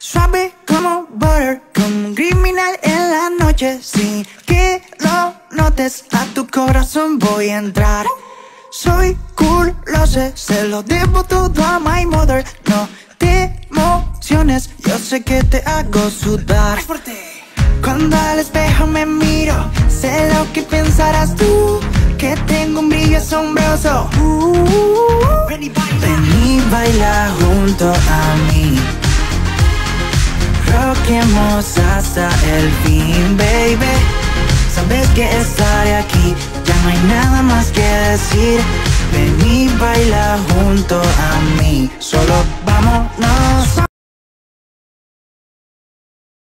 Suave como butter, como un criminal en la noche. Sin que lo notes, a tu corazón voy a entrar. Soy cool, lo sé, se lo debo todo a my mother. No te emociones, yo sé que te hago sudar. Cuando al espejo me miro, sé lo que pensarás tú. Que tengo un brillo asombroso. Ven y baila junto a mí. Roquemos hasta el fin, baby. Sabes que estaré aquí, ya no hay nada más que decir. Ven y baila junto a mí, solo